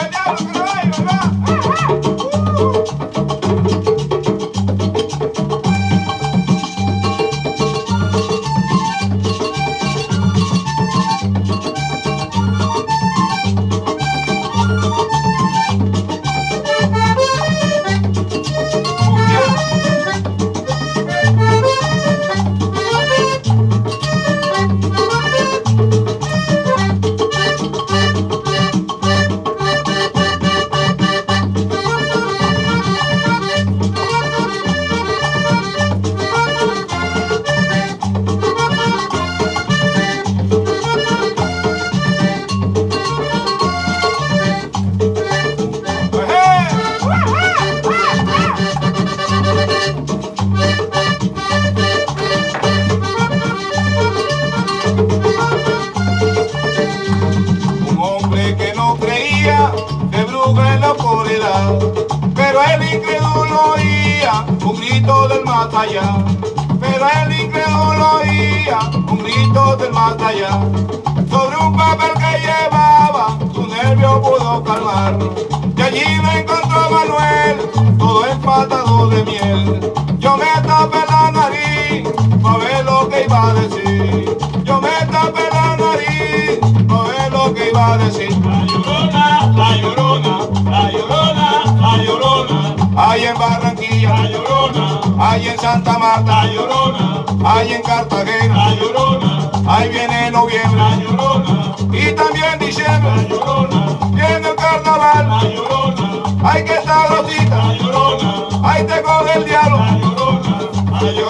el diablo pero el incrédulo oía un grito del más. Pero el incrédulo oía un grito del más. Sobre un papel que llevaba, su nervio pudo calmar. Y allí me encontró Manuel, todo empatado de miel. Yo me tapé la nariz, para ver lo que iba a decir. Yo me tapé la nariz, para ver lo que iba a decir. La llorona, la llorona, la llorona, la llorona, Hay en Barranquilla, la llorona, hay en Santa Marta, la llorona, hay en Cartagena, la llorona, ahí viene la noviembre llorona, y también la diciembre, llorona, viene el carnaval, la llorona, hay que estar la rosita, llorona, ahí te coge el diablo, la llorona, la llorona.